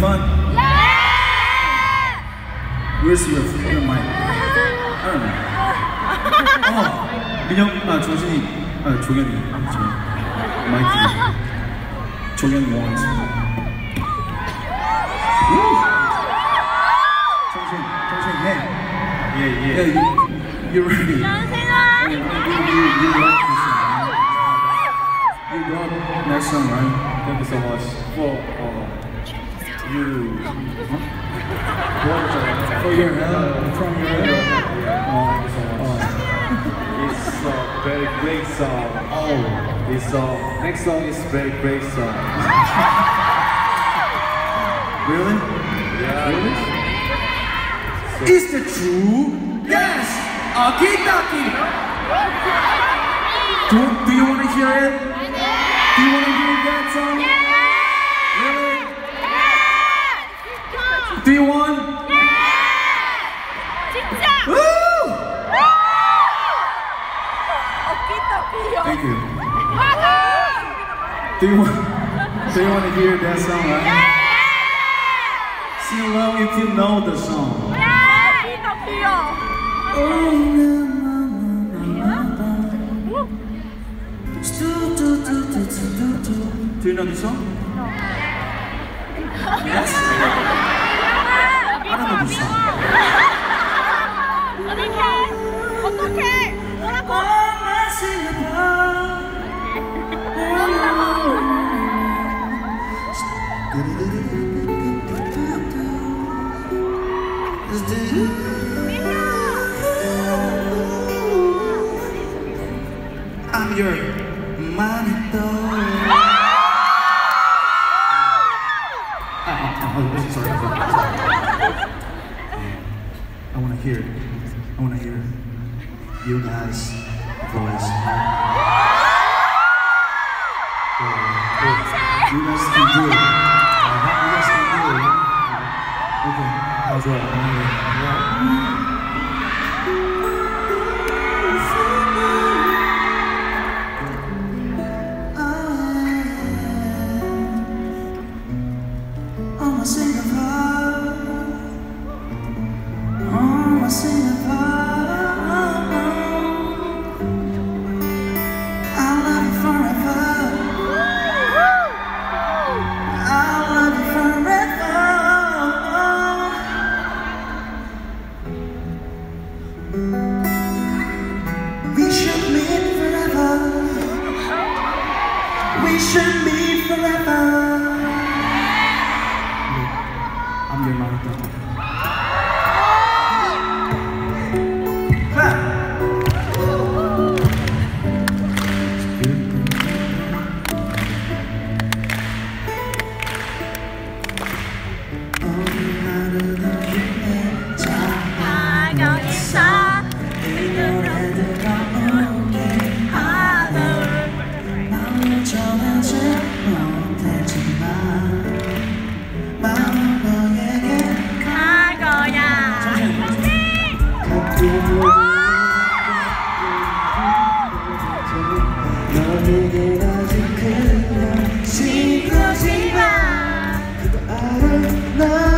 fun? Where's your, your mic? I don't know. 어, 민영, 아, 조진이, 아, 조견이. 조, 마이크. 조견이 wants. 정신, 정신, hey. Yeah, Yeah, yeah. you, you're ready. You, you, you, you wrote this song, right? You wrote next song, right? Thank you so much for uh, you. For your help, from your help. Thank you so. It's a very great song. Oh, This song, next song is very great song. really? Yeah. Really? Is it true? Yes! Akitaki! Do, do you want to hear it? Do you want to hear that song? Really? Do you want? Woo! Thank you. Do you want? Do you want to hear that song? Right? Yeah! Sing along if you know the song. Yeah! Do you know the song? No. Yes? To hear. I want to hear you guys' voice. You guys can do it. Uh-huh, You guys can do it. Okay, how's that? 나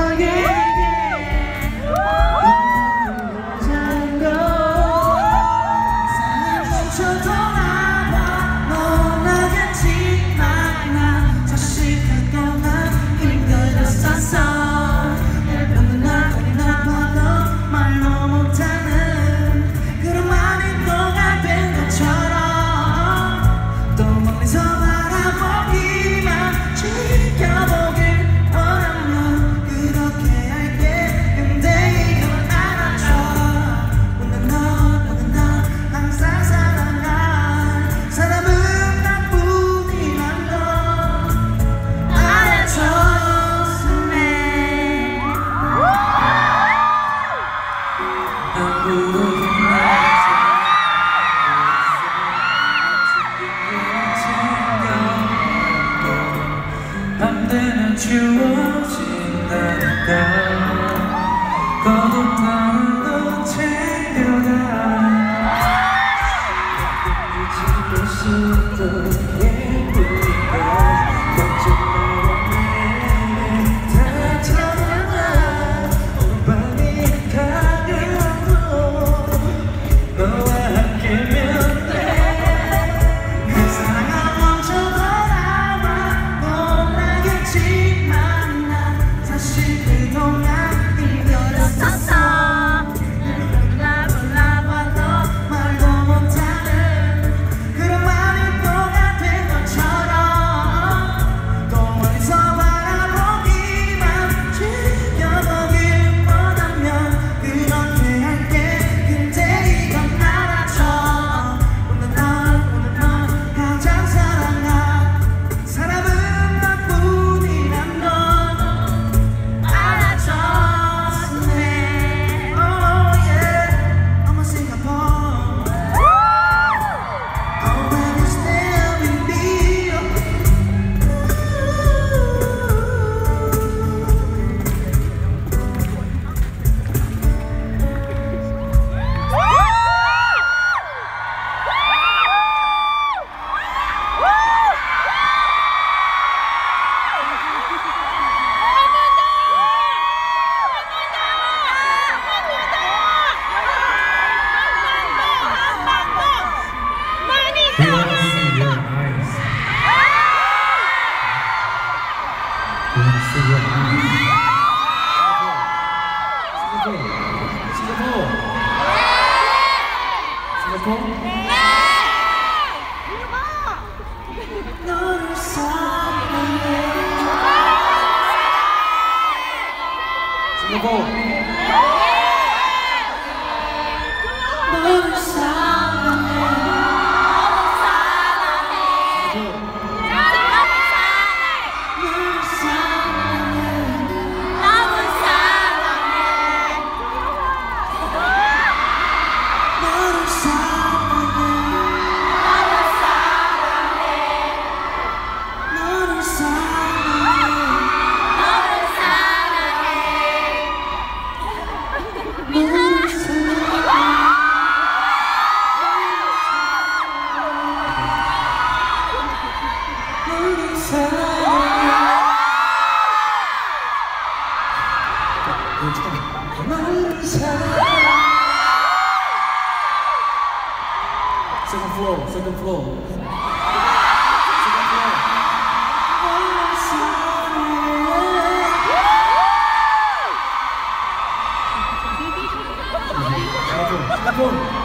Call on. time. 싱가포르 많은 사랑 세컨 플로우 세컨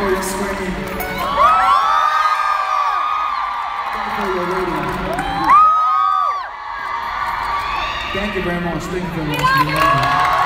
for your. Thank you for your. Thank you very much. Thank you very much.